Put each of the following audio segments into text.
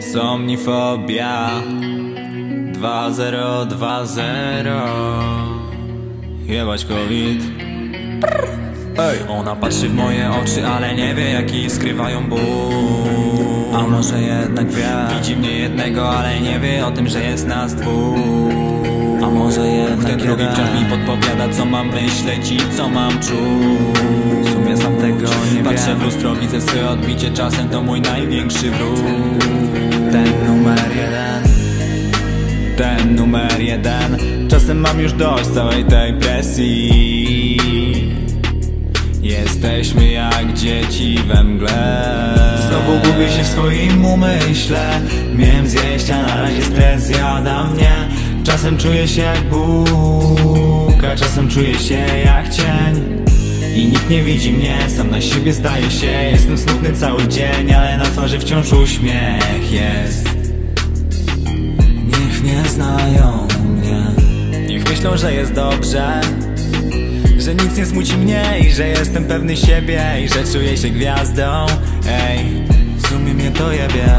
Somnifobia. 2020 Jebać COVID. Ej, ona patrzy w moje oczy, ale nie wie jaki skrywają ból. A może jednak wie. Widzi mnie jednego, ale nie wie o tym, że jest nas dwóch. A może jednak Ten drugi wciąż mi podpowiada co mam myśleć i co mam czuć? W sumie sam w lustro, widzę swe odbicie. Czasem to mój największy wróg. Ten numer jeden. Ten numer jeden. Czasem mam już dość całej tej presji. Jesteśmy jak dzieci we mgle. Znowu gubię się w swoim umyśle. Miałem zjeść, a na razie stres zjada mnie. Czasem czuję się jak Bóg A czasem czuję się jak cień i nikt nie widzi mnie, sam na siebie zdaje się. Jestem smutny cały dzień, ale na twarzy wciąż uśmiech jest. Niech nie znają mnie. Niech myślą, że jest dobrze. Że nic nie smuci mnie i że jestem pewny siebie I że czuję się gwiazdą. Ej, W sumie mnie to jebie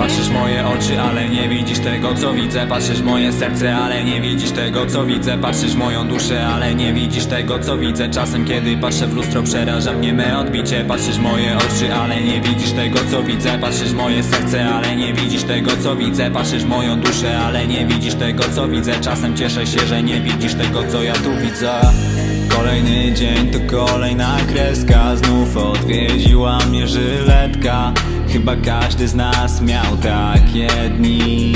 Patrzysz moje oczy, ale nie widzisz tego co widzę. Patrzysz moje serce, ale nie widzisz tego co widzę. Patrzysz moją duszę, ale nie widzisz tego co widzę. Czasem kiedy patrzę w lustro przeraża mnie me odbicie. Patrzysz moje oczy, ale nie widzisz tego co widzę. Patrzysz moje serce, ale nie widzisz tego co widzę. Patrzysz moją duszę, ale nie widzisz tego co widzę. Czasem cieszę się, że nie widzisz tego co ja tu widzę Kolejny dzień to kolejna kreska. Znów odwiedziła mnie żyletka. Chyba każdy z nas miał takie dni.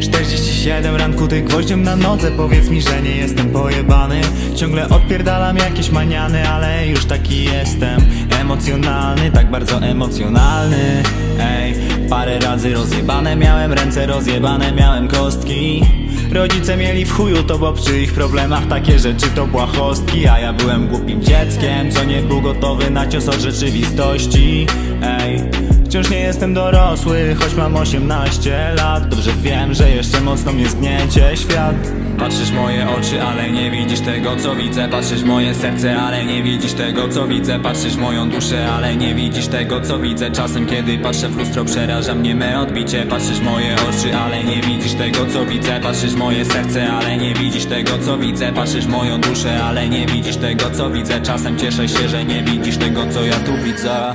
47 ranku ty gwoździem na nodze. Powiedz mi, że nie jestem pojebany. Ciągle odpierdalam jakieś maniany Ale już taki jestem Emocjonalny, tak bardzo emocjonalny. Ej, parę razy rozjebane. Miałem ręce rozjebane, miałem kostki. Rodzice mieli w chuju to, bo przy ich problemach takie rzeczy to błahostki. A ja byłem głupim dzieckiem, co nie był gotowy na cios od rzeczywistości. Ej, wciąż nie jestem dorosły, choć mam 18 lat. Dobrze wiem, że jeszcze mocno mnie zgniecie świat. Patrzysz moje oczy, ale nie widzisz tego co widzę. Patrzysz moje serce, ale nie widzisz tego co widzę. Patrzysz moją duszę, ale nie widzisz tego co widzę. Czasem kiedy patrzę w lustro przeraża mnie me odbicie. Patrzysz moje oczy, ale nie widzisz tego co widzę. Patrzysz moje serce, ale nie widzisz tego co widzę. Patrzysz moją duszę, ale nie widzisz tego co widzę. Czasem cieszę się, że nie widzisz tego co ja tu widzę